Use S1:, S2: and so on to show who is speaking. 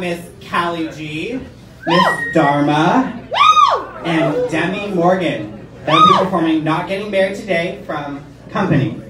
S1: Miss Callie G, Miss Dharma, and Demi Morgan. They'll be performing Not Getting Married Today from Company.